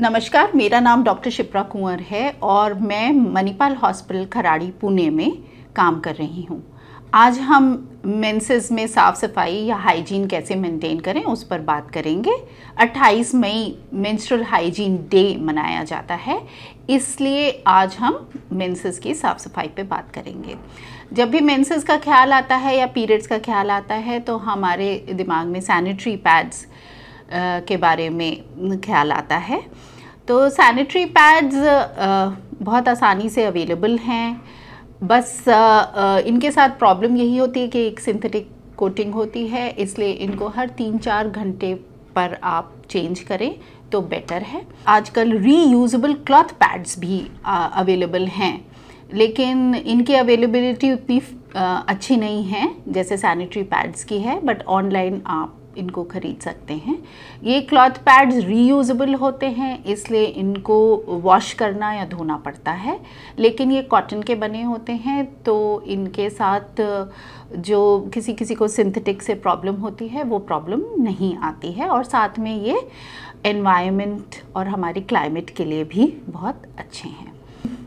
नमस्कार, मेरा नाम डॉक्टर शिप्रा कुंवर है और मैं मणिपाल हॉस्पिटल खराड़ी, पुणे में काम कर रही हूँ। आज हम मेंसेस में साफ़ सफ़ाई या हाइजीन कैसे मेंटेन करें, उस पर बात करेंगे। 28 मई, मेंस्ट्रुअल हाइजीन डे मनाया जाता है, इसलिए आज हम मेंसेस की साफ़ सफ़ाई पे बात करेंगे। जब भी मेंसेस का ख्याल आता है या पीरियड्स का ख्याल आता है तो हमारे दिमाग में सैनिटरी पैड्स के बारे में ख्याल आता है। तो सैनिटरी पैड्स बहुत आसानी से अवेलेबल हैं। बस इनके साथ प्रॉब्लम यही होती है कि एक सिंथेटिक कोटिंग होती है, इसलिए इनको हर तीन चार घंटे पर आप चेंज करें तो बेटर है। आजकल रीयूजेबल क्लॉथ पैड्स भी अवेलेबल हैं। लेकिन इनकी अवेलेबिलिटी उतनी अच्छी नहीं है, जैसे सैनिटरी पैड्स की है बट ऑनलाइन आप इनको ख़रीद सकते हैं। ये क्लॉथ पैड्स रीयूजेबल होते हैं, इसलिए इनको वॉश करना या धोना पड़ता है। लेकिन ये कॉटन के बने होते हैं तो इनके साथ, जो किसी किसी को सिंथेटिक से प्रॉब्लम होती है, वो प्रॉब्लम नहीं आती है। और साथ में ये एनवायरनमेंट और हमारी क्लाइमेट के लिए भी बहुत अच्छे हैं।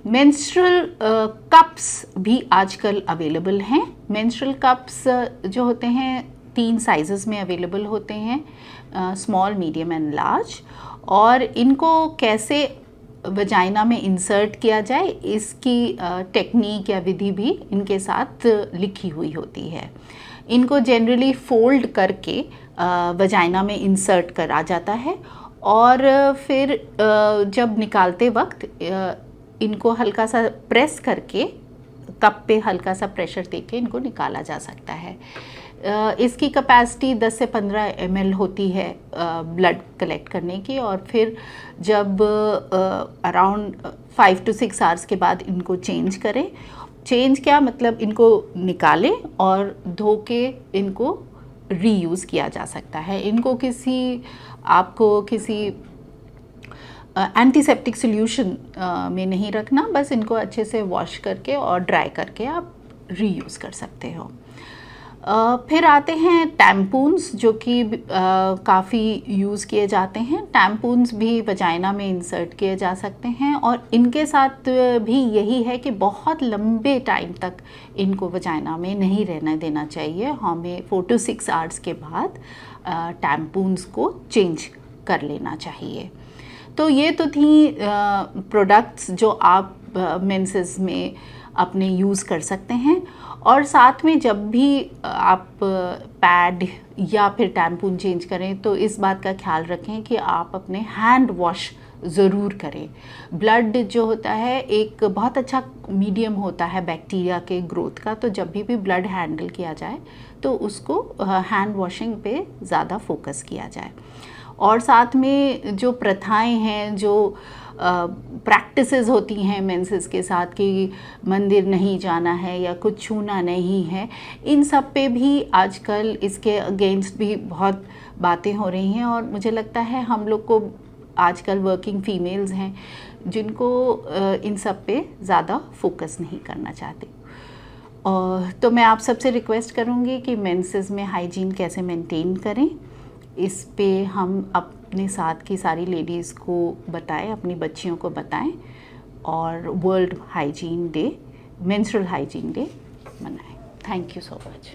मेंस्ट्रुअल कप्स भी आजकल अवेलेबल हैं। मेंस्ट्रुअल कप्स जो होते हैं तीन साइजेस में अवेलेबल होते हैं स्मॉल मीडियम एंड लार्ज और इनको कैसे वजाइना में इंसर्ट किया जाए, इसकी टेक्निक या विधि भी इनके साथ लिखी हुई होती है। इनको जनरली फोल्ड करके वजाइना में इंसर्ट करा जाता है। और फिर जब निकालते वक्त इनको हल्का सा प्रेस करके कप पे हल्का सा प्रेशर देके इनको निकाला जा सकता है। इसकी कैपेसिटी 10 से 15 एम होती है ब्लड कलेक्ट करने की और फिर जब around five to six hours के बाद इनको चेंज करें। चेंज क्या मतलब इनको निकालें और धो के इनको रीयूज़ किया जा सकता है। इनको किसी आपको किसी एंटीसेप्टिक uh, सोल्यूशन में नहीं रखना बस इनको अच्छे से वॉश करके और ड्राई करके आप रीयूज़ कर सकते हो। फिर आते हैं टैम्पून्स जो कि काफ़ी यूज़ किए जाते हैं। टैम्पून्स भी वजाइना में इंसर्ट किए जा सकते हैं और इनके साथ भी यही है कि बहुत लंबे टाइम तक इनको वजाइना में नहीं रहने देना चाहिए। हमें फोर टू सिक्स आवर्स के बाद टैम्पून्स को चेंज कर लेना चाहिए। तो ये तो थी प्रोडक्ट्स जो आप मेंसेस में अपने यूज़ कर सकते हैं। और साथ में जब भी आप पैड या फिर टैम्पून चेंज करें तो इस बात का ख्याल रखें कि आप अपने हैंड वॉश ज़रूर करें। ब्लड जो होता है, एक बहुत अच्छा मीडियम होता है बैक्टीरिया के ग्रोथ का तो जब भी भी ब्लड हैंडल किया जाए तो उसको हैंड वॉशिंग पे ज़्यादा फोकस किया जाए। और साथ में जो प्रथाएँ हैं, जो प्रैक्टिसेस होती हैं मेंसेस के साथ कि मंदिर नहीं जाना है या कुछ छूना नहीं है। इन सब पे भी आजकल इसके अगेंस्ट भी बहुत बातें हो रही हैं और मुझे लगता है हम लोग को आजकल वर्किंग फीमेल्स हैं जिनको इन सब पे ज़्यादा फोकस नहीं करना चाहते। और तो मैं आप सबसे रिक्वेस्ट करूँगी कि मेंसेस में हाइजीन कैसे मेंटेन करें। इस पे हम अब अपने साथ की सारी लेडीज़ को बताएँ, अपनी बच्चियों को बताएँ और world hygiene day menstrual hygiene day मनाएँ। Thank you so much